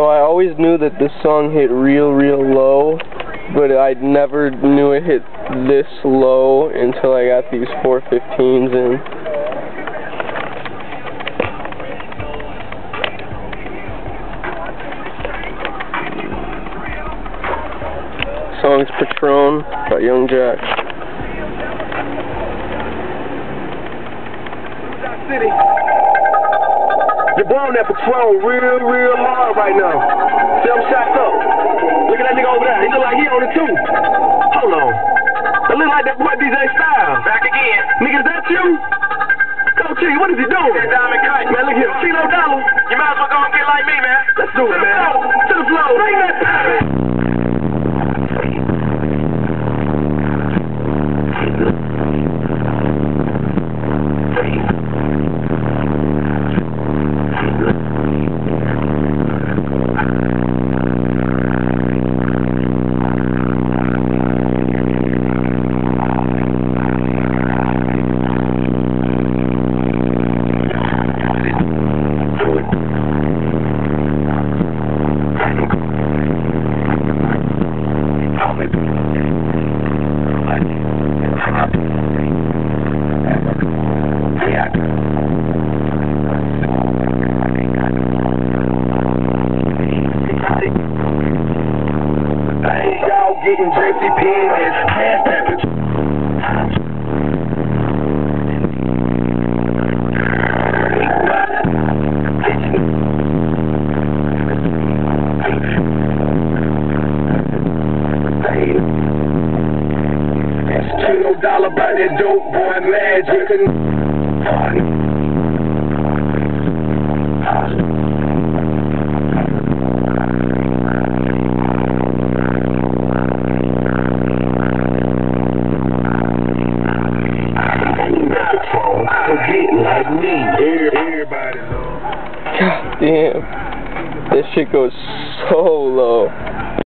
So I always knew that this song hit real, real low, but I never knew it hit this low until I got these 415s in. Song's Patron by Young Jack. City. You're that Patron real, real hard right now. See, I'm shocked up. Look at that nigga over there. He look like he on it too. Hold on. That look like that boy DJ Styles. Back again. Nigga, is that you? Coach what is he doing? That diamond cut. Man, look here. Kilo Dollar. You might as well go and get like me, man. Let's do it, man. Y'all getting drifty pins, pass that Kilo dollar by that dope boy magic. Like me. Everybody God damn. This shit goes so low.